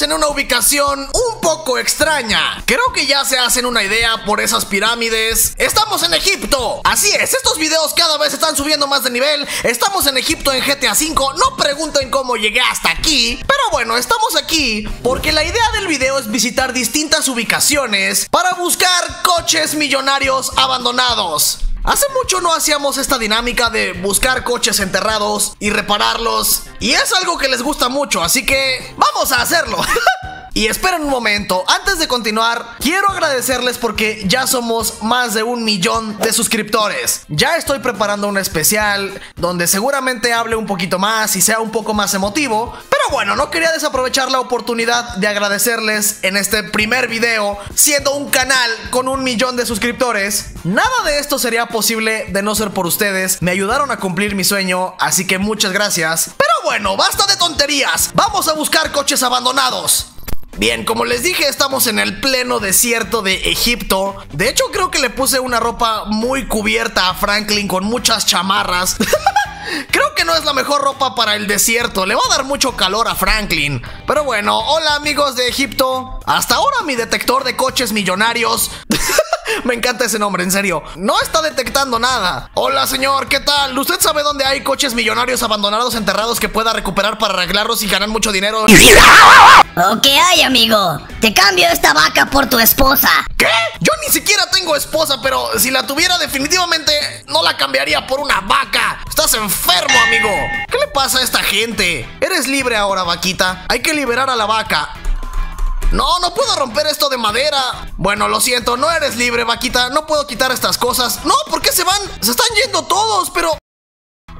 En una ubicación un poco extraña. Creo que ya se hacen una idea por esas pirámides. Estamos en Egipto. Así es, estos videos cada vez están subiendo más de nivel. Estamos en Egipto en GTA V. No pregunten cómo llegué hasta aquí. Pero bueno, estamos aquí porque la idea del video es visitar distintas ubicaciones para buscar coches millonarios abandonados. Hace mucho no hacíamos esta dinámica de buscar coches enterrados y repararlos. Y es algo que les gusta mucho, así que vamos a hacerlo. Y esperen un momento, antes de continuar, quiero agradecerles porque ya somos más de un millón de suscriptores. Ya estoy preparando un especial donde seguramente hable un poquito más y sea un poco más emotivo. Pero bueno, no quería desaprovechar la oportunidad de agradecerles en este primer video, siendo un canal con un millón de suscriptores. Nada de esto sería posible de no ser por ustedes. Me ayudaron a cumplir mi sueño, así que muchas gracias. Pero bueno, basta de tonterías. Vamos a buscar coches abandonados. Bien, como les dije, estamos en el pleno desierto de Egipto. De hecho, creo que le puse una ropa muy cubierta a Franklin con muchas chamarras. Creo que no es la mejor ropa para el desierto, le va a dar mucho calor a Franklin. Pero bueno, hola amigos de Egipto. Hasta ahora mi detector de coches millonarios Me encanta ese nombre, en serio. No está detectando nada. Hola, señor, ¿qué tal? ¿Usted sabe dónde hay coches millonarios abandonados enterrados que pueda recuperar para arreglarlos y ganar mucho dinero? Ok, hay, amigo. Te cambio esta vaca por tu esposa. ¿Qué? Yo ni siquiera tengo esposa, pero si la tuviera definitivamente no la cambiaría por una vaca. Estás enfermo, amigo. ¿Qué le pasa a esta gente? Eres libre ahora, vaquita. Hay que liberar a la vaca. No, no puedo romper esto de madera. Bueno, lo siento, no eres libre, vaquita. No puedo quitar estas cosas. No, ¿por qué se van? Se están yendo todos, pero...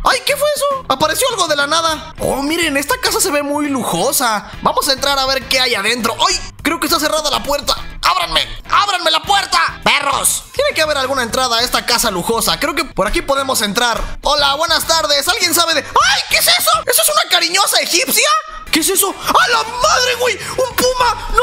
¡Ay, qué fue eso! Apareció algo de la nada. Oh, miren, esta casa se ve muy lujosa. Vamos a entrar a ver qué hay adentro. ¡Ay! Creo que está cerrada la puerta. ¡Ábranme! ¡Ábranme la puerta! ¡Perros! Tiene que haber alguna entrada a esta casa lujosa. Creo que por aquí podemos entrar. Hola, buenas tardes. ¿Alguien sabe de...? ¡Ay! ¿Qué es eso? ¿Eso es una cariñosa egipcia? ¿Qué es eso? ¡A la madre, güey! ¡Un puma! ¡No!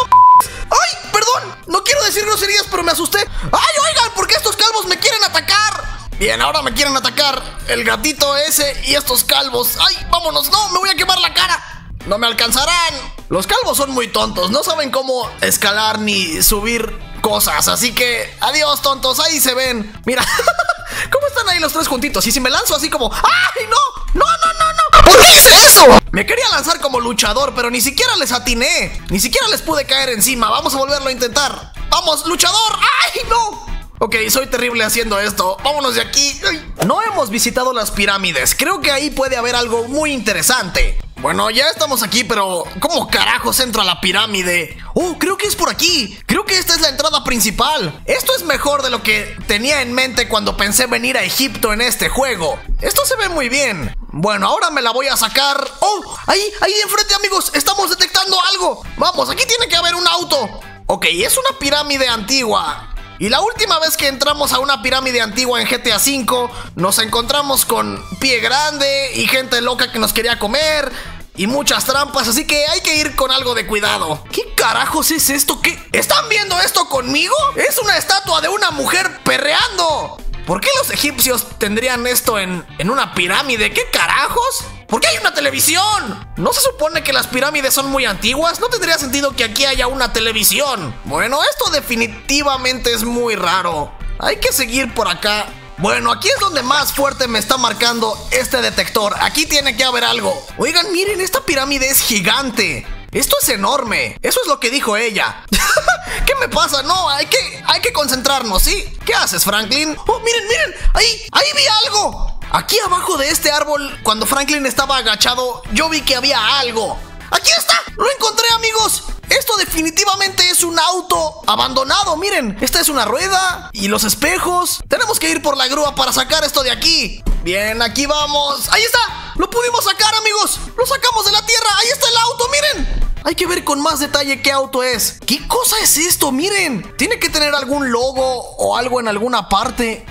¡Ay! Perdón. No quiero decir groserías, pero me asusté. ¡Ay, oigan! ¿Por qué estos calvos me quieren atacar? Bien, ahora me quieren atacar. El gatito ese y estos calvos. ¡Ay! ¡Vámonos! ¡No! ¡Me voy a quemar la cara! ¡No me alcanzarán! Los calvos son muy tontos. No saben cómo escalar ni subir cosas. Así que, adiós, tontos. Ahí se ven. Mira. ¿Cómo están ahí los tres juntitos? Y si me lanzo así como... ¡Ay, no! ¡No, no, no, no! Me quería lanzar como luchador, pero ni siquiera les atiné. Ni siquiera les pude caer encima. Vamos a volverlo a intentar. ¡Vamos, luchador! ¡Ay, no! Ok, soy terrible haciendo esto. Vámonos de aquí. No hemos visitado las pirámides. Creo que ahí puede haber algo muy interesante. Bueno, ya estamos aquí, pero ¿cómo carajos entro a la pirámide? Oh, creo que es por aquí. Creo que esta es la entrada principal. Esto es mejor de lo que tenía en mente cuando pensé venir a Egipto en este juego. Esto se ve muy bien. Bueno, ahora me la voy a sacar. ¡Oh! Ahí, ahí enfrente, amigos. Estamos detectando algo. Vamos, aquí tiene que haber un auto. Ok, es una pirámide antigua. Y la última vez que entramos a una pirámide antigua en GTA V, nos encontramos con pie grande y gente loca que nos quería comer y muchas trampas, así que hay que ir con algo de cuidado. ¿Qué carajos es esto? ¿Qué? ¿Están viendo esto conmigo? Es una estatua de una mujer perreando. ¿Por qué los egipcios tendrían esto en, en una pirámide? ¿Qué carajos? ¿Por qué hay una televisión? ¿No se supone que las pirámides son muy antiguas? No tendría sentido que aquí haya una televisión. Bueno, esto definitivamente es muy raro. Hay que seguir por acá. Bueno, aquí es donde más fuerte me está marcando este detector. Aquí tiene que haber algo. Oigan, miren, esta pirámide es gigante. Esto es enorme. Eso es lo que dijo ella. ¿Qué me pasa? No, hay que, hay que concentrarnos, ¿sí? ¿Qué haces, Franklin? Oh, miren, miren. Ahí, ahí vi algo. Aquí abajo de este árbol, cuando Franklin estaba agachado, yo vi que había algo. ¡Aquí está! ¡Lo encontré, amigos! Esto definitivamente es un auto abandonado. Miren, esta es una rueda y los espejos. Tenemos que ir por la grúa para sacar esto de aquí. Bien, aquí vamos. ¡Ahí está! ¡Lo pudimos sacar, amigos! ¡Lo sacamos de la tierra! ¡Ahí está el auto! ¡Miren! Hay que ver con más detalle qué auto es. ¿Qué cosa es esto? Miren. Tiene que tener algún logo o algo en alguna parte.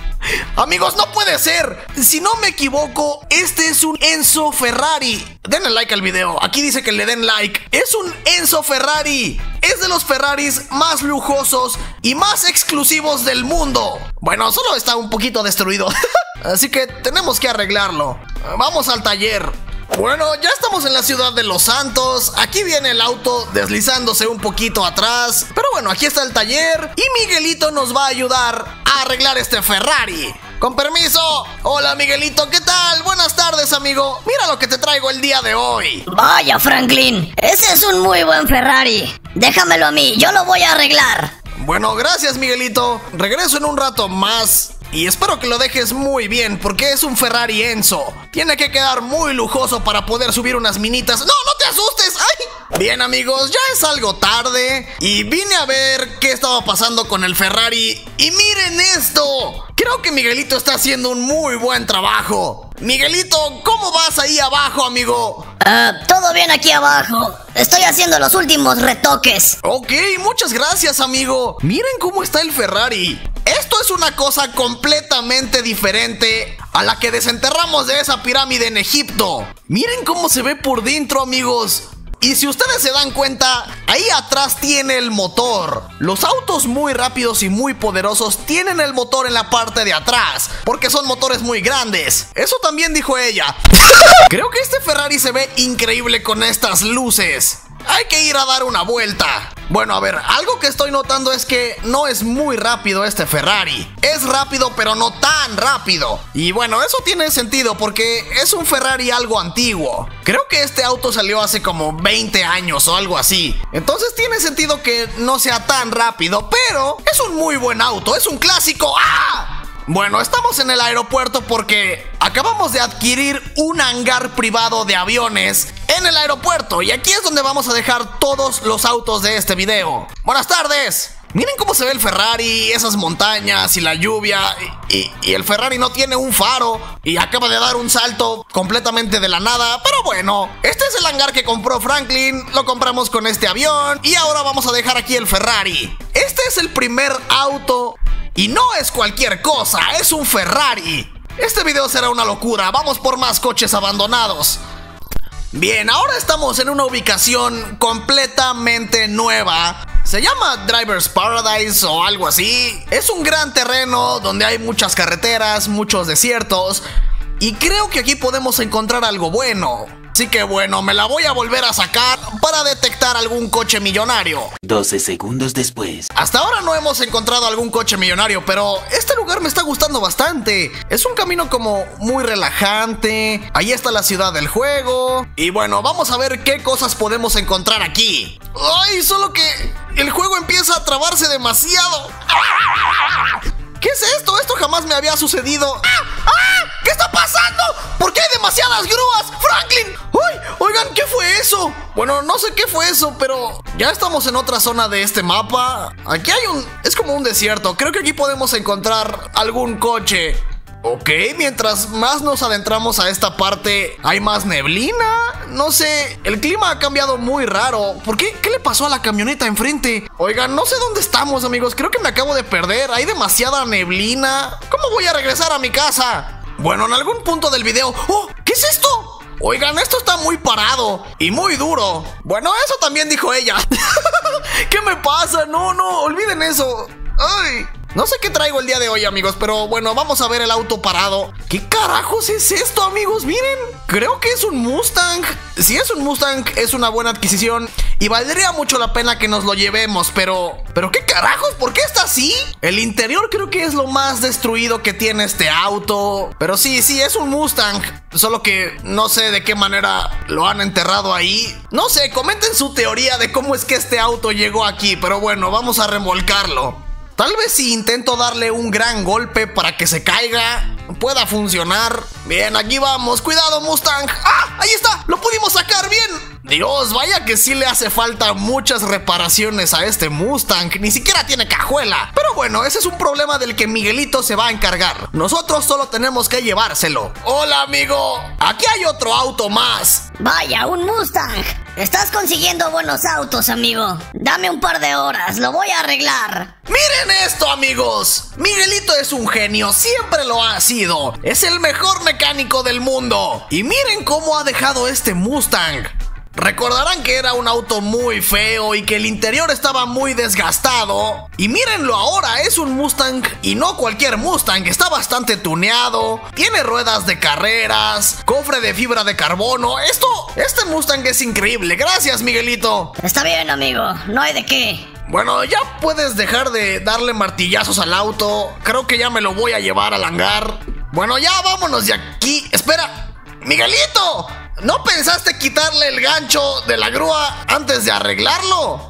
Amigos, no puede ser. Si no me equivoco, este es un Enzo Ferrari. Denle like al video. Aquí dice que le den like. Es un Enzo Ferrari. Es de los Ferraris más lujosos y más exclusivos del mundo. Bueno, solo está un poquito destruido. Así que tenemos que arreglarlo. Vamos al taller. Bueno, ya estamos en la ciudad de Los Santos. Aquí viene el auto deslizándose un poquito atrás. Pero bueno, aquí está el taller y Miguelito nos va a ayudar a arreglar este Ferrari. Con permiso. Hola Miguelito, ¿qué tal? Buenas tardes, amigo. Mira lo que te traigo el día de hoy. Vaya, Franklin, ese es un muy buen Ferrari. Déjamelo a mí, yo lo voy a arreglar. Bueno, gracias Miguelito. Regreso en un rato más. Y espero que lo dejes muy bien porque es un Ferrari Enzo. Tiene que quedar muy lujoso para poder subir unas minitas. ¡No, no te asustes! ¡Ay! Bien amigos, ya es algo tarde y vine a ver qué estaba pasando con el Ferrari. Y miren esto. Creo que Miguelito está haciendo un muy buen trabajo. Miguelito, ¿cómo vas ahí abajo, amigo? Ah, todo bien aquí abajo. Estoy haciendo los últimos retoques. Ok, muchas gracias, amigo. Miren cómo está el Ferrari. Esto es una cosa completamente diferente a la que desenterramos de esa pirámide en Egipto. Miren cómo se ve por dentro, amigos. Y si ustedes se dan cuenta, ahí atrás tiene el motor. Los autos muy rápidos y muy poderosos tienen el motor en la parte de atrás, porque son motores muy grandes. Eso también dijo ella. Creo que este Ferrari se ve increíble con estas luces. Hay que ir a dar una vuelta. Bueno, a ver, algo que estoy notando es que no es muy rápido este Ferrari. Es rápido, pero no tan rápido. Y bueno, eso tiene sentido porque es un Ferrari algo antiguo. Creo que este auto salió hace como 20 años o algo así. Entonces tiene sentido que no sea tan rápido, pero es un muy buen auto, es un clásico. ¡Ah! Bueno, estamos en el aeropuerto porque acabamos de adquirir un hangar privado de aviones en el aeropuerto y aquí es donde vamos a dejar todos los autos de este video. Buenas tardes. Miren cómo se ve el Ferrari, esas montañas y la lluvia. Y, el Ferrari no tiene un faro y acaba de dar un salto completamente de la nada. Pero bueno, este es el hangar que compró Franklin. Lo compramos con este avión y ahora vamos a dejar aquí el Ferrari. Este es el primer auto y no es cualquier cosa, es un Ferrari. Este video será una locura, vamos por más coches abandonados. Bien, ahora estamos en una ubicación completamente nueva. Se llama Driver's Paradise o algo así. Es un gran terreno donde hay muchas carreteras, muchos desiertos. Y creo que aquí podemos encontrar algo bueno. Así que bueno, me la voy a volver a sacar para detectar algún coche millonario. 12 segundos después. Hasta ahora no hemos encontrado algún coche millonario, pero este lugar me está gustando bastante. Es un camino como muy relajante. Ahí está la ciudad del juego. Y bueno, vamos a ver qué cosas podemos encontrar aquí. Ay, solo que el juego empieza a trabarse demasiado. ¿Qué es esto? Esto jamás me había sucedido. ¡Ah! ¡Ah! ¿Qué está pasando? ¿Por qué hay demasiadas grúas? ¡Franklin! ¡Uy! Oigan, ¿qué fue eso? Bueno, no sé qué fue eso, pero ya estamos en otra zona de este mapa. Aquí hay un... Es como un desierto. Creo que aquí podemos encontrar algún coche. Ok, mientras más nos adentramos a esta parte, hay más neblina. No sé, el clima ha cambiado muy raro. ¿Por qué? ¿Qué le pasó a la camioneta enfrente? Oigan, no sé dónde estamos, amigos. Creo que me acabo de perder. Hay demasiada neblina. ¿Cómo voy a regresar a mi casa? Bueno, en algún punto del video. ¡Oh! ¿Qué es esto? Oigan, esto está muy parado y muy duro. Bueno, eso también dijo ella. ¿Qué me pasa? No, no, olviden eso. Ay. No sé qué traigo el día de hoy, amigos, pero bueno, vamos a ver el auto parado. ¿Qué carajos es esto, amigos? Miren, creo que es un Mustang. Si es un Mustang, es una buena adquisición y valdría mucho la pena que nos lo llevemos, pero... ¿Pero qué carajos? ¿Por qué está así? El interior creo que es lo más destruido que tiene este auto. Pero sí, sí, es un Mustang. Solo que no sé de qué manera lo han enterrado ahí. No sé, comenten su teoría de cómo es que este auto llegó aquí, pero bueno, vamos a remolcarlo. Tal vez si intento darle un gran golpe para que se caiga, pueda funcionar. Bien, aquí vamos. Cuidado, Mustang. ¡Ah! Ahí está. Lo pudimos sacar bien. Dios, vaya que sí le hace falta muchas reparaciones a este Mustang. Ni siquiera tiene cajuela. Pero bueno, ese es un problema del que Miguelito se va a encargar. Nosotros solo tenemos que llevárselo. Hola, amigo. Aquí hay otro auto más. Vaya, un Mustang. Estás consiguiendo buenos autos, amigo. Dame un par de horas, lo voy a arreglar. Miren esto, amigos. Miguelito es un genio, siempre lo ha sido. Es el mejor mecánico del mundo. Y miren cómo ha dejado este Mustang. Recordarán que era un auto muy feo y que el interior estaba muy desgastado. Y mírenlo ahora, es un Mustang y no cualquier Mustang, está bastante tuneado, tiene ruedas de carreras, cofre de fibra de carbono. Esto, este Mustang es increíble. Gracias, Miguelito. Está bien, amigo, no hay de qué. Bueno, ya puedes dejar de darle martillazos al auto. Creo que ya me lo voy a llevar al hangar. Bueno, ya vámonos de aquí. Espera, Miguelito. ¿No pensaste quitarle el gancho de la grúa antes de arreglarlo?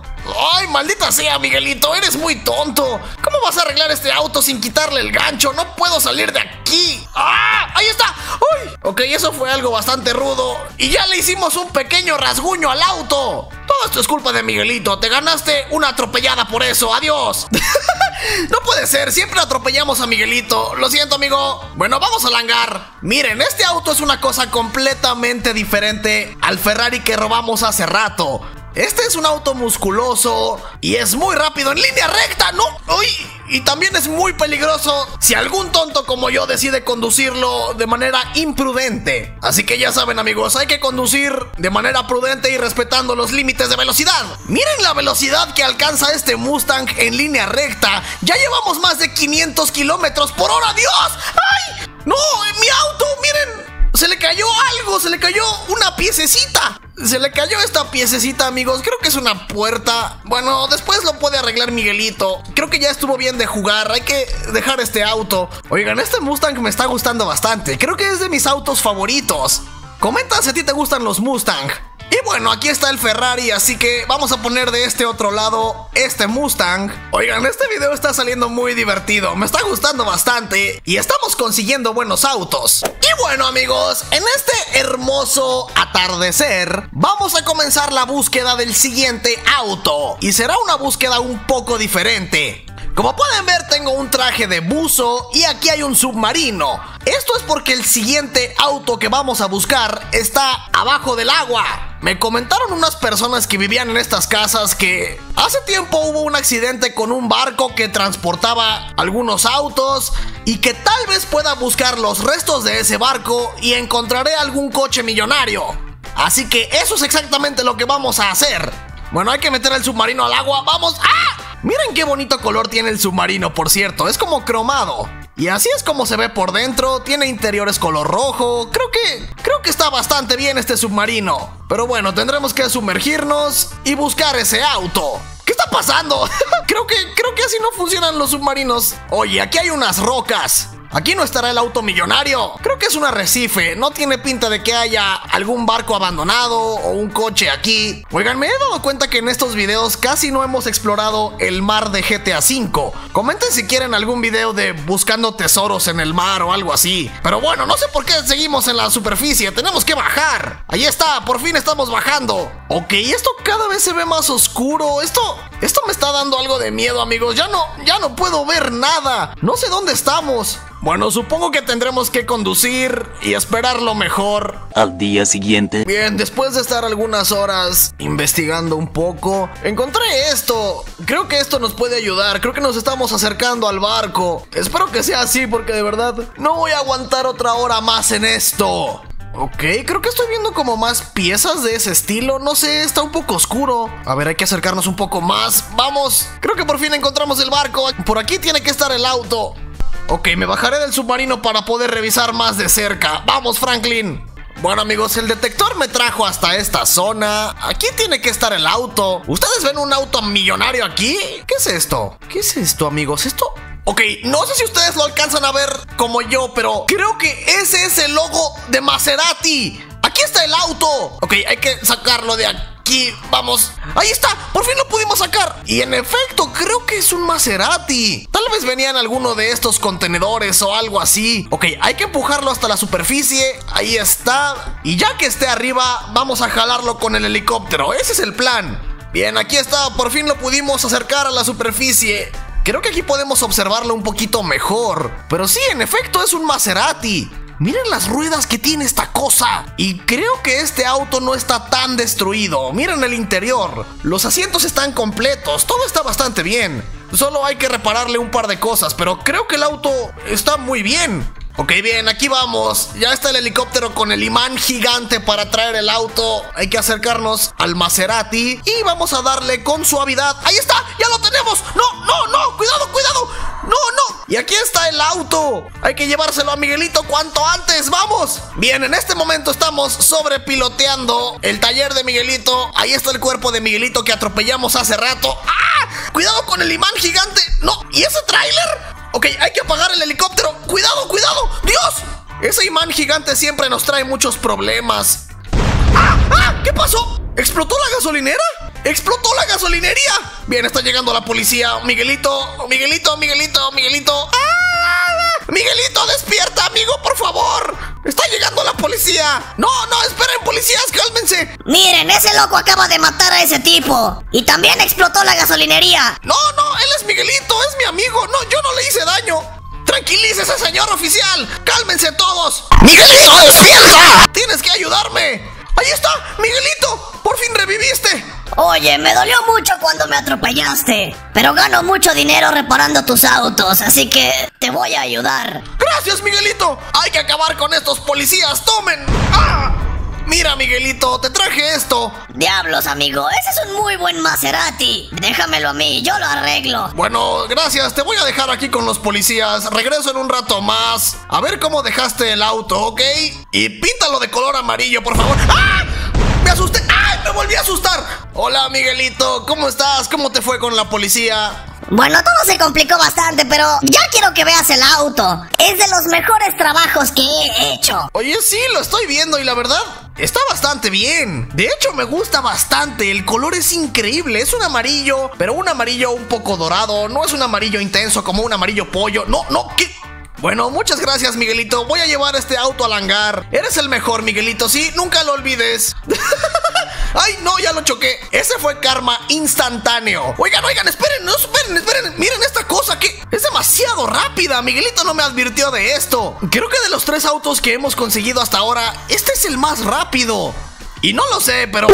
¡Ay, maldita sea, Miguelito! ¡Eres muy tonto! ¿Cómo vas a arreglar este auto sin quitarle el gancho? ¡No puedo salir de aquí! ¡Ah! ¡Ahí está! ¡Uy! Ok, eso fue algo bastante rudo. Y ya le hicimos un pequeño rasguño al auto. Todo esto es culpa de Miguelito. Te ganaste una atropellada por eso. ¡Adiós! no puede ser. Siempre atropellamos a Miguelito. Lo siento, amigo. Bueno, vamos al hangar. Miren, este auto es una cosa completamente diferente al Ferrari que robamos hace rato. Este es un auto musculoso y es muy rápido en línea recta, ¿no? ¡Uy! Y también es muy peligroso si algún tonto como yo decide conducirlo de manera imprudente. Así que ya saben amigos, hay que conducir de manera prudente y respetando los límites de velocidad. Miren la velocidad que alcanza este Mustang en línea recta. Ya llevamos más de 500 kilómetros por hora, Dios. ¡Ay! No, mi auto, miren. Se le cayó algo, se le cayó una piececita. Se le cayó esta piececita, amigos. Creo que es una puerta. Bueno, después lo puede arreglar Miguelito. Creo que ya estuvo bien de jugar. Hay que dejar este auto. Oigan, este Mustang me está gustando bastante. Creo que es de mis autos favoritos. Comenta si a ti te gustan los Mustang. Y bueno, aquí está el Ferrari, así que vamos a poner de este otro lado este Mustang. Oigan, este video está saliendo muy divertido, me está gustando bastante y estamos consiguiendo buenos autos. Y bueno amigos, en este hermoso atardecer vamos a comenzar la búsqueda del siguiente auto. Y será una búsqueda un poco diferente. Como pueden ver tengo un traje de buzo y aquí hay un submarino. Esto es porque el siguiente auto que vamos a buscar está abajo del agua. Me comentaron unas personas que vivían en estas casas que hace tiempo hubo un accidente con un barco que transportaba algunos autos y que tal vez pueda buscar los restos de ese barco y encontraré algún coche millonario. Así que eso es exactamente lo que vamos a hacer. Bueno, hay que meter el submarino al agua. ¡Vamos! ¡Ah! Miren qué bonito color tiene el submarino, por cierto. Es como cromado. Y así es como se ve por dentro, tiene interiores color rojo, creo que creo que está bastante bien este submarino. Pero bueno, tendremos que sumergirnos y buscar ese auto. ¿Qué está pasando? creo que creo que así no funcionan los submarinos. Oye, aquí hay unas rocas. Aquí no estará el auto millonario. Creo que es un arrecife. No tiene pinta de que haya algún barco abandonado o un coche aquí. Oigan, me he dado cuenta que en estos videos casi no hemos explorado el mar de GTA V. Comenten si quieren algún video de buscando tesoros en el mar o algo así. Pero bueno, no sé por qué seguimos en la superficie. Tenemos que bajar. Ahí está, por fin estamos bajando. Ok, esto cada vez se ve más oscuro. Esto, esto me está dando algo de miedo, amigos. Ya no, ya no puedo ver nada. No sé dónde estamos. Bueno, supongo que tendremos que conducir y esperar lo mejor. Al día siguiente. Bien, después de estar algunas horas investigando un poco, encontré esto. Creo que esto nos puede ayudar. Creo que nos estamos acercando al barco. Espero que sea así porque de verdad no voy a aguantar otra hora más en esto. Ok, creo que estoy viendo como más piezas de ese estilo. No sé, está un poco oscuro. A ver, hay que acercarnos un poco más. Vamos, creo que por fin encontramos el barco. Por aquí tiene que estar el auto. Ok, me bajaré del submarino para poder revisar más de cerca. Vamos, Franklin. Bueno amigos, el detector me trajo hasta esta zona. Aquí tiene que estar el auto. ¿Ustedes ven un auto millonario aquí? ¿Qué es esto? ¿Qué es esto amigos? Esto... Ok, no sé si ustedes lo alcanzan a ver como yo, pero creo que ese es el logo de Maserati. Aquí está el auto. Ok, hay que sacarlo de aquí. Vamos. Ahí está. Por fin lo pudimos sacar. Y en efecto, creo que es un Maserati. Tal vez venía en alguno de estos contenedores o algo así. Ok, hay que empujarlo hasta la superficie. Ahí está. Y ya que esté arriba, vamos a jalarlo con el helicóptero. Ese es el plan. Bien, aquí está. Por fin lo pudimos acercar a la superficie. Creo que aquí podemos observarlo un poquito mejor. Pero sí, en efecto, es un Maserati. Miren las ruedas que tiene esta cosa. Y creo que este auto no está tan destruido. Miren el interior. Los asientos están completos. Todo está bastante bien. Solo hay que repararle un par de cosas. Pero creo que el auto está muy bien. Ok, bien, aquí vamos. Ya está el helicóptero con el imán gigante para traer el auto. Hay que acercarnos al Maserati y vamos a darle con suavidad. ¡Ahí está! ¡Ya lo tenemos! ¡No, no, no! ¡Cuidado, cuidado! ¡No, no! Y aquí está el auto. Hay que llevárselo a Miguelito cuanto antes. ¡Vamos! Bien, en este momento estamos sobrepiloteando el taller de Miguelito. Ahí está el cuerpo de Miguelito que atropellamos hace rato. ¡Ah! ¡Cuidado con el imán gigante! ¡No! ¿Y ese tráiler? Ok, hay que apagar el helicóptero. ¡Cuidado, cuidado! ¡Dios! Ese imán gigante siempre nos trae muchos problemas. ¡Ah! ¡Ah! ¿Qué pasó? ¿Explotó la gasolinera? ¡Explotó la gasolinería! Bien, está llegando la policía. Miguelito, Miguelito, Miguelito, Miguelito. ¡Ah! Miguelito, despierta, amigo, por favor. Está llegando la policía. No, no, esperen, policías, cálmense. Miren, ese loco acaba de matar a ese tipo. Y también explotó la gasolinería. No, no, él es Miguelito, es mi amigo. No, yo no le hice daño. Tranquilícese, señor oficial. Cálmense todos. Miguelito, despierta. Tienes que ayudarme. Ahí está, Miguelito. Por fin reviviste. Oye, me dolió mucho cuando me atropellaste. Pero gano mucho dinero reparando tus autos, así que te voy a ayudar. Gracias, Miguelito. Hay que acabar con estos policías. Tomen. ¡Ah! Mira, Miguelito, te traje esto. Diablos, amigo, ese es un muy buen Maserati. Déjamelo a mí, yo lo arreglo. Bueno, gracias. Te voy a dejar aquí con los policías. Regreso en un rato más. A ver cómo dejaste el auto, ¿ok? Y píntalo de color amarillo, por favor. ¡Ah! ¡Me asusté! ¡Me volví a asustar! Hola, Miguelito. ¿Cómo estás? ¿Cómo te fue con la policía? Bueno, todo se complicó bastante, pero ya quiero que veas el auto. Es de los mejores trabajos que he hecho. Oye, sí, lo estoy viendo y la verdad, está bastante bien. De hecho, me gusta bastante. El color es increíble. Es un amarillo, pero un amarillo un poco dorado. No es un amarillo intenso como un amarillo pollo. No, no, ¿qué? Bueno, muchas gracias, Miguelito. Voy a llevar este auto al hangar. Eres el mejor, Miguelito, sí, nunca lo olvides. ¡Ay, no! Ya lo choqué. Ese fue karma instantáneo. Oigan, oigan, esperen, no, esperen, esperen. Miren esta cosa que es demasiado rápida. Miguelito no me advirtió de esto. Creo que de los tres autos que hemos conseguido hasta ahora, este es el más rápido. Y no lo sé, pero...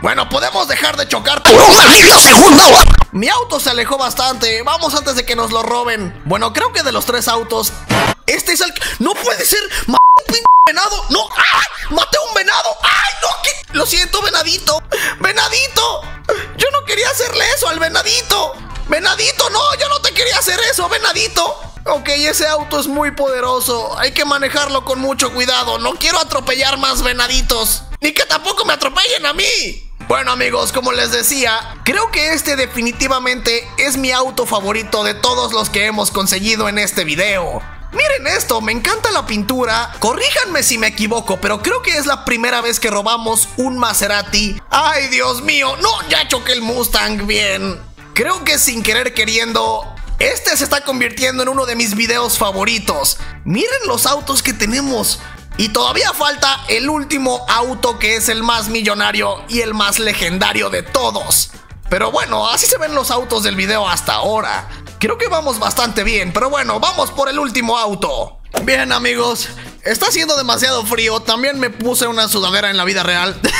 Bueno, podemos dejar de chocar por un segundo. Mi auto se alejó bastante. Vamos antes de que nos lo roben. Bueno, creo que de los tres autos, este es el... que- ¡No puede ser! ¡Ma- un venado! ¡No! ¡Ah! ¡Maté un venado! ¡Ay, no! ¿Qué? Lo siento, venadito. ¡Venadito! Yo no quería hacerle eso al venadito. ¡Venadito, no! Yo no te quería hacer eso, venadito. Ok, ese auto es muy poderoso. Hay que manejarlo con mucho cuidado. No quiero atropellar más venaditos. Ni que tampoco me atropellen a mí. Bueno amigos, como les decía, creo que este definitivamente es mi auto favorito de todos los que hemos conseguido en este video. Miren esto, me encanta la pintura. Corríjanme si me equivoco, pero creo que es la primera vez que robamos un Maserati. Ay, Dios mío, no, ya choqué el Mustang bien. Creo que sin querer queriendo, este se está convirtiendo en uno de mis videos favoritos. Miren los autos que tenemos. Y todavía falta el último auto que es el más millonario y el más legendario de todos. Pero bueno, así se ven los autos del video hasta ahora. Creo que vamos bastante bien, pero bueno, vamos por el último auto. Bien amigos, está haciendo demasiado frío, también me puse una sudadera en la vida real.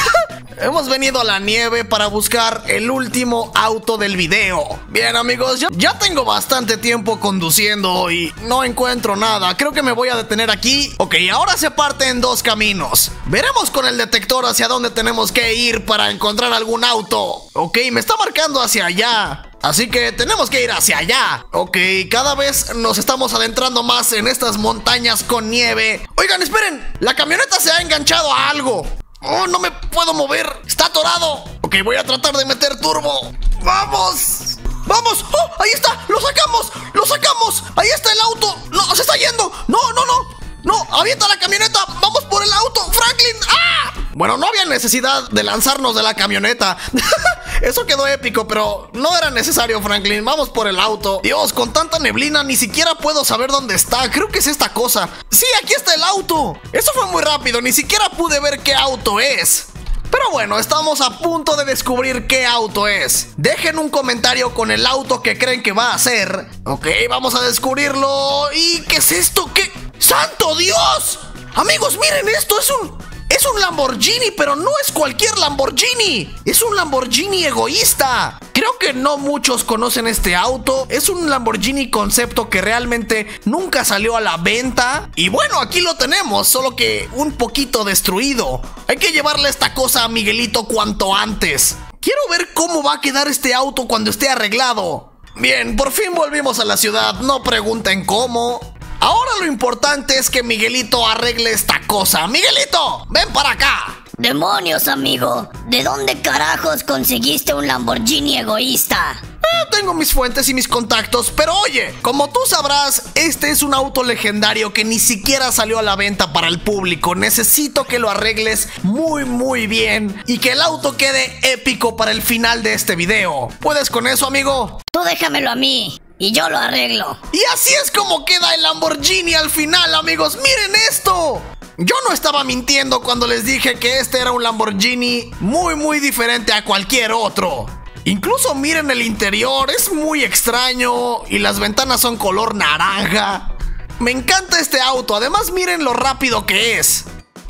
Hemos venido a la nieve para buscar el último auto del video. Bien amigos, yo ya tengo bastante tiempo conduciendo y no encuentro nada. Creo que me voy a detener aquí. Ok, ahora se parte en dos caminos. Veremos con el detector hacia dónde tenemos que ir para encontrar algún auto. Ok, me está marcando hacia allá. Así que tenemos que ir hacia allá. Ok, cada vez nos estamos adentrando más en estas montañas con nieve. Oigan, esperen. La camioneta se ha enganchado a algo. Oh, no me puedo mover. Está atorado. Ok, voy a tratar de meter turbo. ¡Vamos! ¡Vamos! ¡Oh! ¡Ahí está! ¡Lo sacamos! ¡Lo sacamos! ¡Ahí está el auto! ¡No! ¡Se está yendo! ¡No, no, no! ¡No! ¡Avienta la camioneta! ¡Vamos por el auto! ¡Franklin! ¡Ah! Bueno, no había necesidad de lanzarnos de la camioneta. Eso quedó épico, pero no era necesario, Franklin. Vamos por el auto. Dios, con tanta neblina ni siquiera puedo saber dónde está. Creo que es esta cosa. Sí, aquí está el auto. Eso fue muy rápido. Ni siquiera pude ver qué auto es. Pero bueno, estamos a punto de descubrir qué auto es. Dejen un comentario con el auto que creen que va a ser. Ok, vamos a descubrirlo. ¿Y qué es esto? ¿Qué? ¡Santo Dios! Amigos, miren esto. Es un... Es un Lamborghini, pero no es cualquier Lamborghini. Es un Lamborghini egoísta. Creo que no muchos conocen este auto. Es un Lamborghini concepto que realmente nunca salió a la venta. Y bueno, aquí lo tenemos, solo que un poquito destruido. Hay que llevarle esta cosa a Miguelito cuanto antes. Quiero ver cómo va a quedar este auto cuando esté arreglado. Bien, por fin volvimos a la ciudad, no pregunten cómo. Ahora lo importante es que Miguelito arregle esta cosa. Miguelito, ven para acá. Demonios, amigo. ¿De dónde carajos conseguiste un Lamborghini egoísta? Eh, tengo mis fuentes y mis contactos, pero oye, como tú sabrás, este es un auto legendario que ni siquiera salió a la venta para el público. Necesito que lo arregles muy muy bien y que el auto quede épico para el final de este video. ¿Puedes con eso, amigo? Tú déjamelo a mí. Y yo lo arreglo. Y así es como queda el Lamborghini al final, amigos. ¡Miren esto! Yo no estaba mintiendo cuando les dije que este era un Lamborghini muy muy diferente a cualquier otro. Incluso miren el interior, es muy extraño y las ventanas son color naranja. Me encanta este auto, además miren lo rápido que es.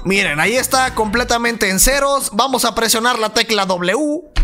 Miren, ahí está completamente en ceros, vamos a presionar la tecla W.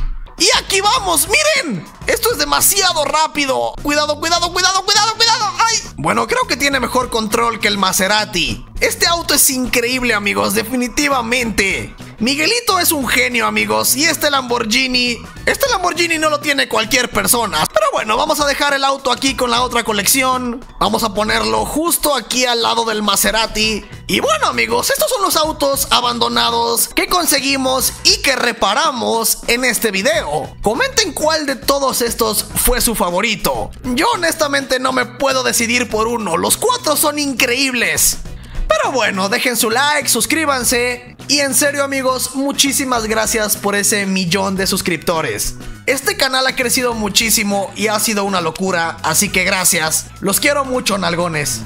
Y aquí vamos, miren, esto es demasiado rápido. Cuidado, cuidado, cuidado, cuidado, cuidado. ¡Ay! Bueno, creo que tiene mejor control que el Maserati. Este auto es increíble, amigos, definitivamente. Miguelito es un genio, amigos, y este Lamborghini, este Lamborghini no lo tiene cualquier persona. Pero bueno, vamos a dejar el auto aquí con la otra colección. Vamos a ponerlo justo aquí al lado del Maserati. Y bueno, amigos, estos son los autos abandonados que conseguimos y que reparamos en este video. Comenten cuál de todos estos fue su favorito. Yo honestamente no me puedo decidir por uno, los cuatro son increíbles. Pero bueno, dejen su like, suscríbanse y en serio amigos, muchísimas gracias por ese millón de suscriptores. Este canal ha crecido muchísimo y ha sido una locura, así que gracias. Los quiero mucho, nalgones.